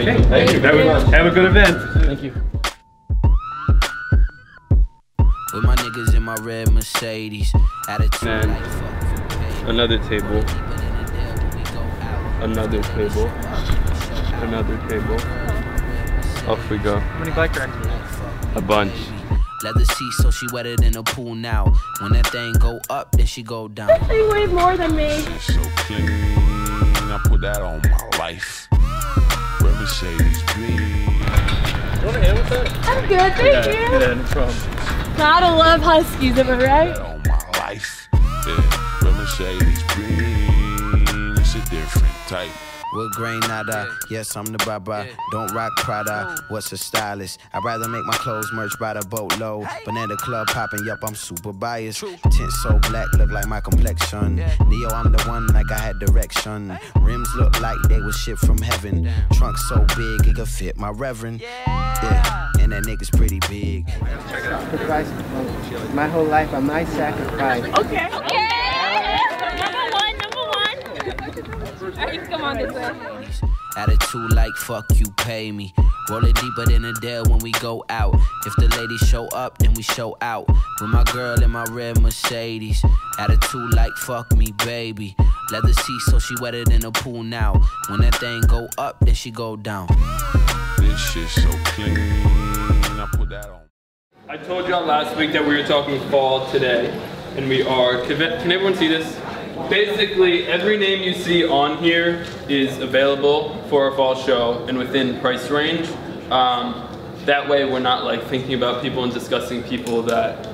Okay, thank you. Have a, have a good event. Thank you. With my niggas in my red Mercedes. Attitude Man. like fuck you, pay. Another table. But in the day when we go out, Another table. Another table. Off we go. How many bike racks? A bunch. Leather seats, so she wetter than a pool now. When that thing go up, then she go down. They weigh more than me. So clean, I put that on my life. Red Mercedes Benz. I'm good, thank you. Yeah, no problem. Gotta love huskies, am I right? That on my life. Yeah, Red Mercedes Benz. It's a different type. With grain nada, yes, I'm the baba. Don't rock Prada, what's a stylist? I'd rather make my clothes merch by the boatload. But at the club popping, yup, I'm super biased. Tint so black, look like my complexion. Neo, I'm the one like I had direction. Rims look like they was shipped from heaven. Trunk so big, it could fit my reverend. Yeah, and that nigga's pretty big. sacrifice my whole life. I might sacrifice. Okay. Number one, number one. Alright, come on this way. Attitude like fuck you pay me. Roll it deeper than a dare when we go out. If the ladies show up, then we show out. With my girl in my red Mercedes. Attitude like fuck me, baby. Leather seats, so she wetter than a pool now. When that thing go up, then she go down. This shit so clean, I put that on. I told y'all last week that we were talking fall today, and we are. Can, can everyone see this? Basically, every name you see on here is available for a fall show and within price range. Um, that way, we're not like thinking about people and discussing people that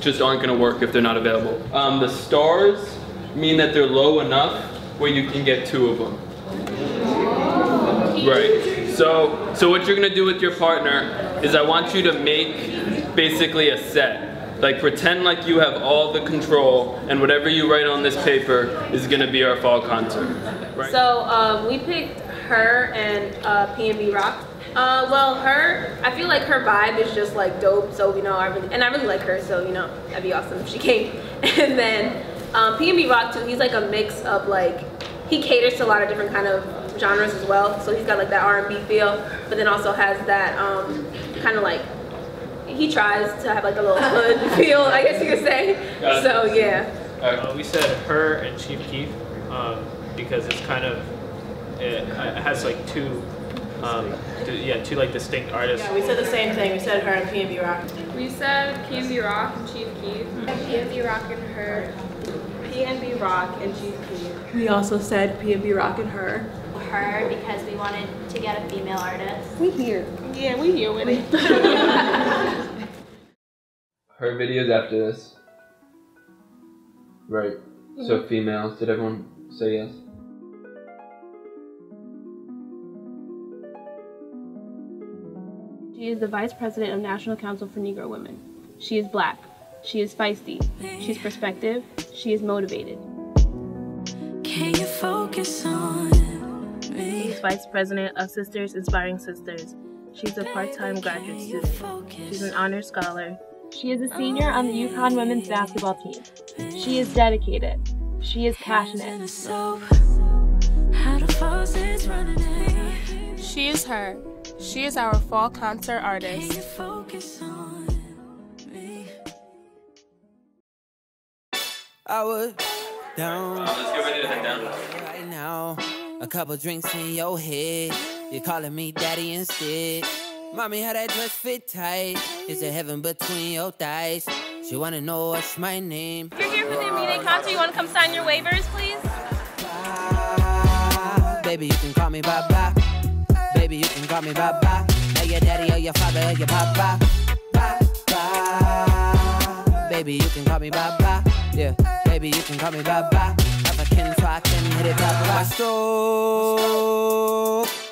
just aren't going to work if they're not available. Um, the stars mean that they're low enough where you can get two of them. Right. So, so what you're gonna do with your partner is I want you to make basically a set. Like pretend like you have all the control and whatever you write on this paper is gonna be our fall concert. Right? So um, we picked her and uh, PNB Rock. Uh, well, her, I feel like her vibe is just like dope. So you know, I really and I really like her. So you know, that'd be awesome if she came. And then um, PNB Rock too. He's like a mix of like he caters to a lot of different kind of genres as well. So he's got like that R&B feel, but then also has that um, kind of like he tries to have like a little hood feel, I guess you could say. Got it. So yeah. Uh, we said her and Chief Keef um, because it's kind of it, it has like two, um, d- yeah, two like distinct artists. Yeah, we said the same thing. We said her and PNB Rock. We said Candy Rock and Chief Keef. Candy Rock and her. PNB Rock and Chief Keef. We also said PNB Rock and her. Her because we wanted to get a female artist. We here. Yeah, we here with it. Her videos after this. Right. So mm-hmm. females. Did everyone say yes? She is the Vice President of National Council for Negro Women. She is black. She is feisty. She's perspective. She is motivated. Can you focus on me? She's Vice President of Sisters Inspiring Sisters. She's a part-time graduate student. She's an honor scholar. She is a senior on the UConn women's basketball team. She is dedicated. She is passionate. She is her. She is our fall concert artist. I was down let's get ready to head down. right now. A couple drinks in your head. You're calling me daddy instead. Mommy, how that dress fit tight? Is it heaven between your thighs? She wanna know what's my name. If you're here for the immediate concert, you want to come sign your waivers, please? Ah, baby, you can call me Baba. Baby, you can call me Baba. Or your daddy, or your father, or your papa. Baba. Baby, you can call me Baba. Yeah, baby, you can call me Baba. So I can hit it up. My stroke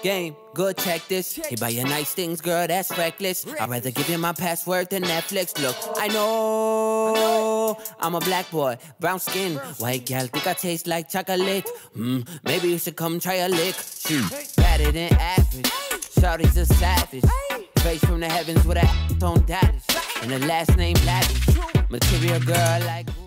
game, good check this. He buy you nice things, girl, that's reckless. I'd rather give you my password than Netflix. Look, I know I'm a black boy, brown skin, white gal, think I taste like chocolate. Mm, maybe you should come try a lick. Shoot, better than average. Shorty's a savage. Face from the heavens with a on. And the last name lavish. Material girl like.